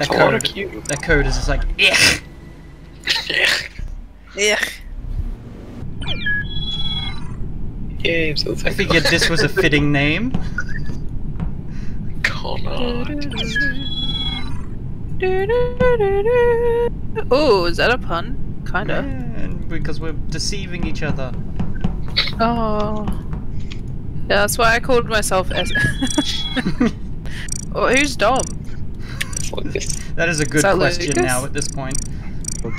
That Oh, what a code, cute. that code is just like, yeah. Yeah. Games. Let's I figured this was a fitting name. Connor. Oh, is that a pun? Kinda. And because we're deceiving each other. Oh. Yeah, that's why I called myself S. oh, who's Dom? That is a good that question Lucas? now at this point.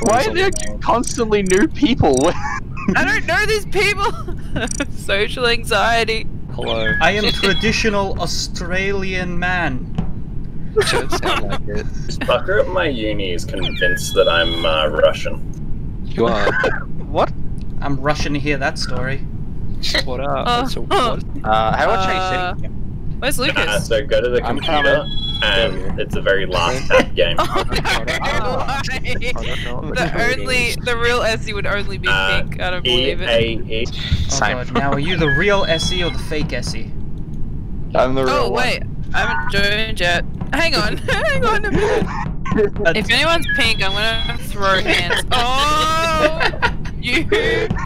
Why are there constantly new people? I don't know these people. Social anxiety. Hello. I am traditional Australian man. Don't sound like it. Fucker at my uni is convinced that I'm uh, Russian. You are. what? I'm rushing to hear that story. What up? Uh, That's a, what? Uh, how do I Uh, change setting? Where's Uh, Lucas? so go to the I'm computer, coming. and it's a very last tab game. Oh no! Ah. why? I don't know what The only, the real Essie would only be Uh, pink. I don't E believe it. A E. Oh Same. god, now are you the real Essie or the fake Essie? I'm the real Oh one. wait, I haven't joined yet. Hang on, hang on a minute. Uh, If anyone's pink, I'm gonna throw hands. Oh, you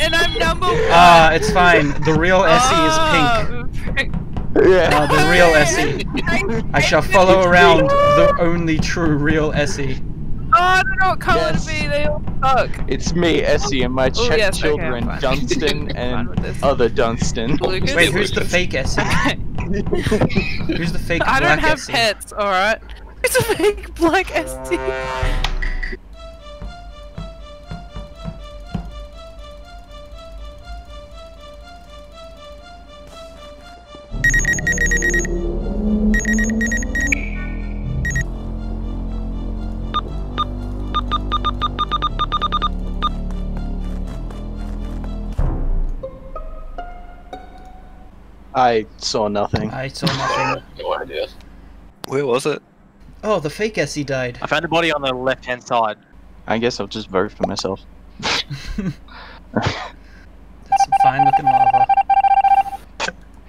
and I'm number one. Ah, it's fine. The real Essie is pink. Pink. Yeah. Uh, the real Essie. I shall follow around the only true real Essie. Oh, I don't know what color Yes. to be. They all suck. It's me, Essie, and my Oh, Czech yes, children, fine. Dunstan and other Dunstan. Lucas? Wait, who's the fake Essie? Who's the fake I black don't have Essie? pets. All right. It's a fake black ST. I saw nothing. I saw nothing. No idea. Where was it? Oh, the fake Essie died. I found a body on the left hand side. I guess I'll just vote for myself. That's some fine looking lava.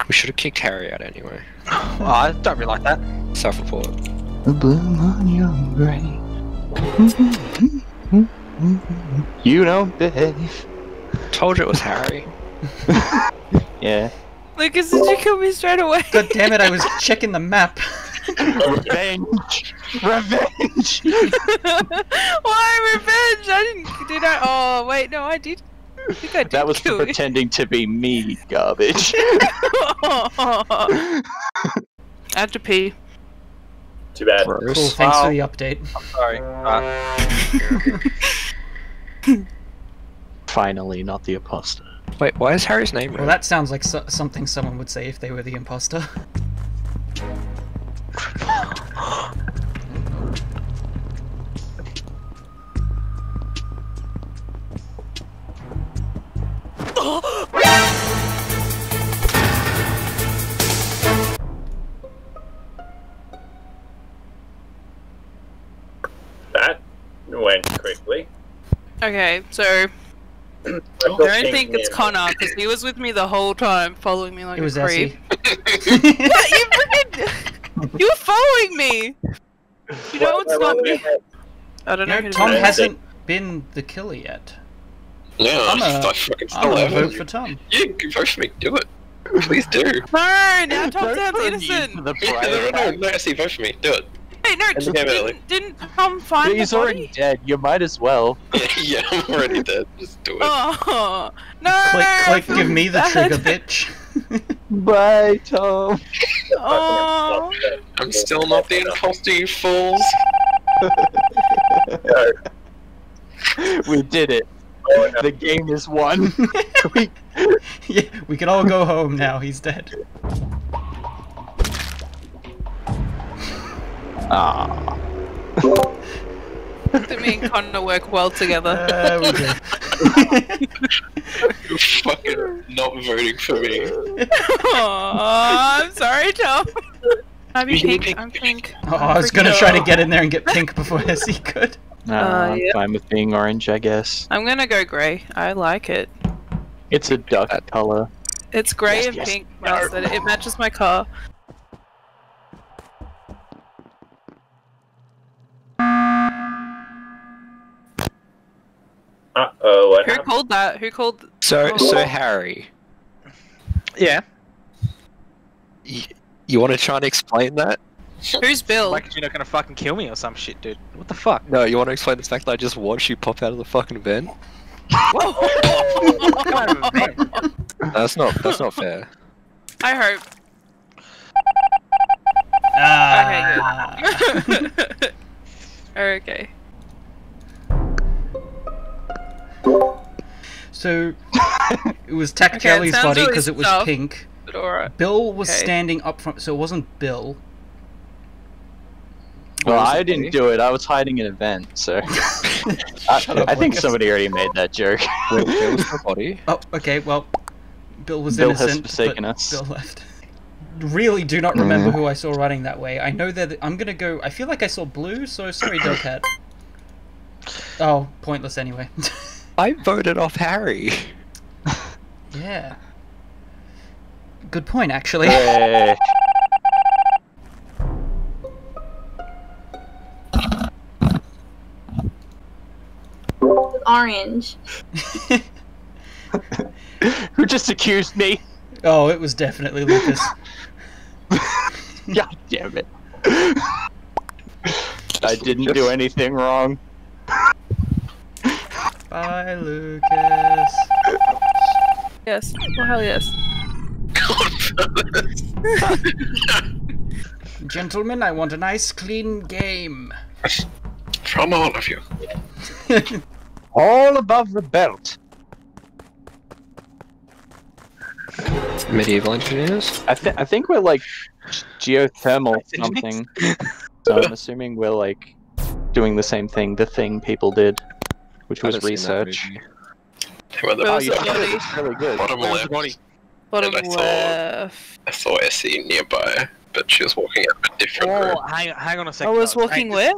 We should have kicked Harry out anyway. Oh, I don't really like that. Self-report. A bloom on your grave. You don't behave. Told you it was Harry. Yeah. Lucas, did you kill me straight away? God damn it, I was checking the map. Revenge! Revenge! Why revenge? I didn't. Did I? Oh wait, no, I did. I think I did That was for kill you. pretending to be me, garbage. I have to pee. Too bad. Cool, thanks Wow. for the update. I'm Sorry. Uh, Finally, not the imposter. Wait, why is Harry's name Well, that sounds like so- something someone would say if they were the imposter. That went quickly. Okay, so I I got don't think it's. Connor because he was with me the whole time, following me like It was a creep. What? You freaking! You were following me. You know it's not wait, me. wait, wait. I don't know. No, who to Tom vote. hasn't been the killer yet. No, I'm I a- fucking I'm still gonna vote for Tom. Yeah, vote for me. Do it. Please do. No, now Tom's Vote sounds innocent. the Yeah, Brian no, no, no, actually, vote for me. Do it. Wait, no, End the didn't, didn't Tom find He's the body? already dead. You might as well. Yeah, yeah, I'm already dead. Just do it. Oh no! Click, click, give me the trigger, bitch. Bye, Tom. Oh. I'm still not the imposter, you fools. We did it. Oh, no. The game is won. we, yeah, we can all go home now. He's dead. Ah. That me and Connor work well together. Uh, we do. You're fucking not voting for me. Aw, I'm sorry, Tom. I'm You can be pink. pink. I'm pink. Oh, I was gonna try to get in there and get pink before Essie could. Nah, Uh, I'm yeah. fine with being orange, I guess. I'm gonna go grey. I like it. It's a duck color. It's grey Yes, and yes. pink. Well said. It matches my car. Oh, what Who happened? called that? Who called? So, Oh. so Harry, Yeah. y- you want to try and explain that? Who's Bill? Like you're not gonna fucking kill me or some shit, dude. What the fuck? No, you want to explain the fact that I just watched you pop out of the fucking vent? What kind? That's not. That's not fair. I hope. Ah. okay. so it was Tack Okay, it Jelly's sounds body really because it was soft. pink. But alright. Bill was Okay. standing up front, so it wasn't Bill. Well, I didn't Lee? do it. I was hiding in a vent, so I, up, I think somebody already made that joke. Where, where was body? Oh, okay. Well, Bill was Bill has innocent, forsaken but us. Bill left. Really, do not remember mm-hmm. who I saw running that way. I know that I'm gonna go. I feel like I saw blue, so sorry, Dogcat. Oh, pointless anyway. I voted off Harry. yeah. Good point, actually. Hey. Orange. Who just accused me? oh, it was definitely Lucas. God damn it. I didn't do anything wrong. Bye, Lucas. Yes. Well, hell yes. Gentlemen, I want a nice, clean game. From all of you. All above the belt. Medieval engineers. I, th- I think we're like geothermal something. so I'm assuming we're like doing the same thing the thing people did, which was Haven't seen that research. movie. They were the Where Oh, was you the It's really good. bottom Where was left. body? Bottom I saw- left. I saw Essie nearby, but she was walking out of a different Oh, room. hang, hang on a second. I was walking Hey, where?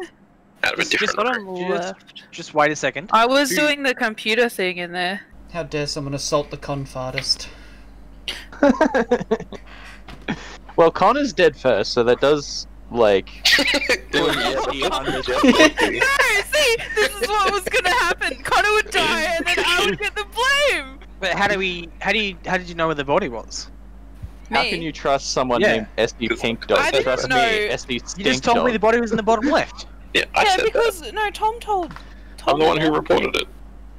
Out of a just- just different Bottom room. left. Just wait a second. I was Who- doing the computer thing in there. How dare someone assault the conf artist? well, Connor's dead first, so that does like. no, see, this is what was gonna happen. Connor would die, and then I would get the blame. But how do we? How do you? How did you know where the body was? How Me. can you trust someone Yeah. named Essy Pink I Dog? didn't Trust know- me, Essy You just told Dog. me the body was in the bottom left. Yeah, I yeah, said because no, Tom told. Tom I'm the one who reported it.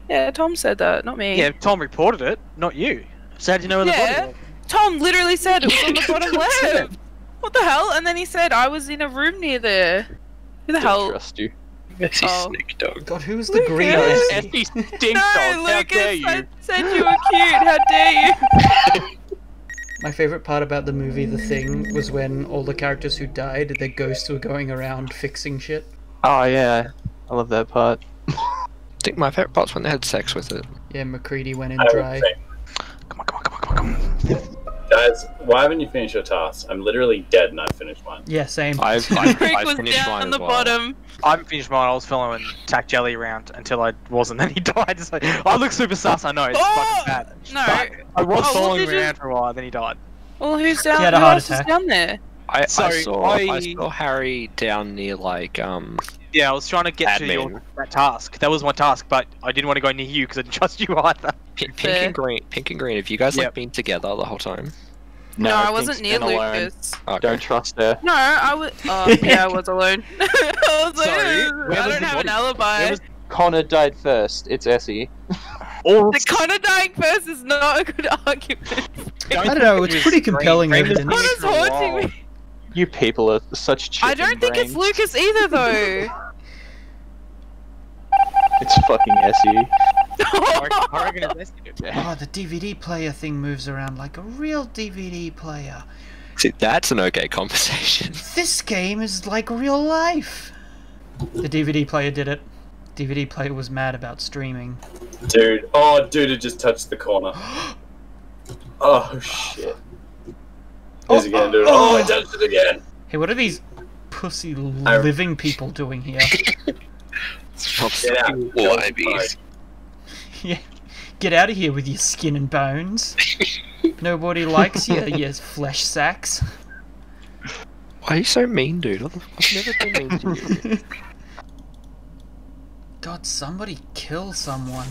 Yeah, Tom said that, not me. Yeah, Tom reported it, not you. So how did you know where the body was? Tom literally said it was on the bottom left. What the hell? And then he said I was in a room near there. Who the Don't hell? trust you. Messy Oh. snake dog. God, who's the Lucas! green No, Essie? Essy Stink no, Dog, how Lucas, dare you? I said you were cute. How dare you? My favorite part about the movie The Thing was when all the characters who died, their ghosts were going around fixing shit. Oh yeah, I love that part. I think my favorite part's when they had sex with it. Yeah, MacReady went in dry. Come on, come on, come on, come on, come on. Guys, why haven't you finished your task? I'm literally dead and I finished one. Yeah, same. I've, I've, I've was finished down mine on as the well. bottom. I haven't finished mine. I was following Tack Jelly around until I wasn't. Then he died. It's like, I look super sus. I know. It's Oh! fucking bad. No. But I was Oh, following did him you- around for a while. Then he died. Well, who's down? He had a heart attack. down there? I, I saw I... I- saw Harry down near like um Yeah, I was trying to get to your that task. That was my task, but I didn't want to go near you because I didn't trust you either. pink, pink Fair. and green. Pink and green. Have you guys Yep. like been together the whole time? No, I Pink's wasn't near. Lucas. Okay. Don't trust her. No, I was. Oh, yeah, I was alone. I was Sorry, "Ugh, I was don't the have an alibi. Was- Connor died first. It's Essie. All The Connor dying first is not a good argument. I don't know, it's pretty compelling Green evidence. near Connor's haunting me. You people are such chicken I don't think it's. Lucas either, though. It's fucking Essie. I reckon it's Essie, dude. Oh, the DVD player thing moves around like a real DVD player. See, that's an okay conversation. This game is like real life. The DVD player did it. DVD player was mad about streaming. Dude, oh, dude, it just touched the corner. Oh, shit. Is he gonna do it? Oh, Oh, it touched it again. Hey, what are these pussy I- living people doing here? Stop Get out. sucking Go libies. yeah, get out of here with your skin and bones. Nobody likes you, you flesh sacks. Why are you so mean, dude? I've never been mean to you. God, somebody kill someone.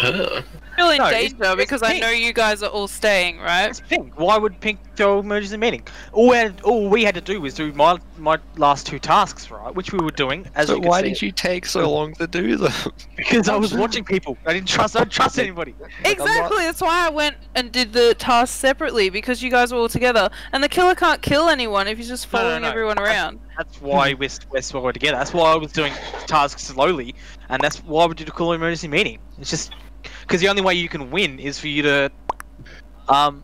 Uh, Still in No, it's- danger it's because I know you guys are all staying, right? It's Pink. Why would Pink throw emergency meeting? All we had, all we had to do was do my my last two tasks, right? Which we were doing. As so you why see. did you take so long to do them? Because I was watching people. I didn't trust. I don't trust anybody. Exactly. That's why I went and did the task separately because you guys were all together, and the killer can't kill anyone if he's just No, no, following no. everyone around. That's why we're, we're we're together. That's why I was doing tasks slowly, and that's why we did a call emergency meeting. It's just because the only way you can win is for you to um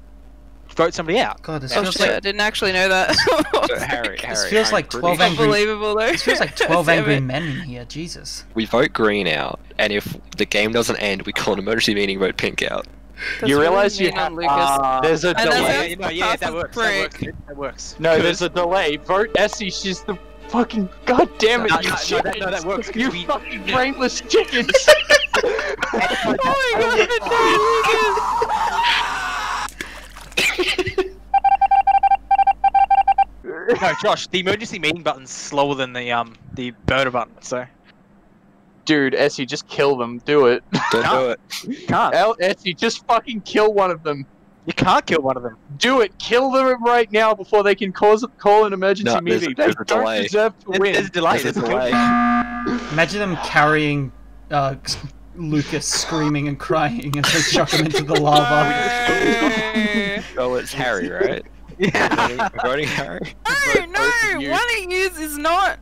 vote somebody out. God, this Oh feels shit! I didn't actually know that. So Harry, Harry, this feels I'm like twelve angry. Unbelievable though. This feels like twelve angry it. men in here. Jesus. We vote green out, and if the game doesn't end, we call an emergency meeting, vote pink out. That's you realize you mean have on Lucas. there's a And Yeah, delay. yeah, no, yeah, that works. the That works. break. That works. No, there's a delay. Vote Essie. She's the fucking goddamn it. No, you no, no, that- no, that works, 'cause You we- fucking brainless chickens. oh my god, no, Lucas. no, Josh, the emergency meeting button's slower than the um the murder button, so Dude, Essie, just kill them. Do it. Don't do it. you can't. El- Essie, just fucking kill one of them. You can't kill one of them. Do it. Kill them right now before they can cause call an emergency No, meeting. there's they don't delay. deserve to There's, win. there's a delay. There's a There's a delay. delay. Imagine them carrying uh, Lucas screaming and crying as they chuck him into the lava. Oh, it's Harry, right? We're Yeah. voting, Harry. No, no, both of you. one of yous is not.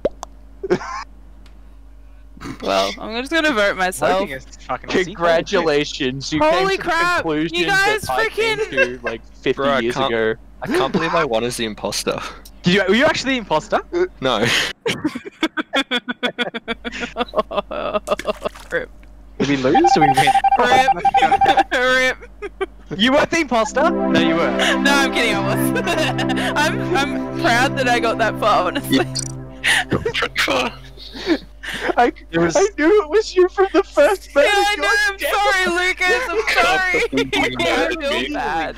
Well, I'm just gonna vote myself. Voting is fucking easy. Congratulations, you Holy came to crap, the conclusion you guys that I came freaking- to like 50 Bro, years can't- ago. I can't believe I won as the imposter. Did you, were you actually the imposter? No. Rip. Did we lose? Did we win? Rip. Rip. You weren't the imposter? No, you were. No, I'm kidding. I was. I'm. I'm proud that I got that far. Honestly. pretty far. I, It was- I knew it was you from the first Yeah. I know. I'm sorry, Lucas. I'm sorry. I feel bad.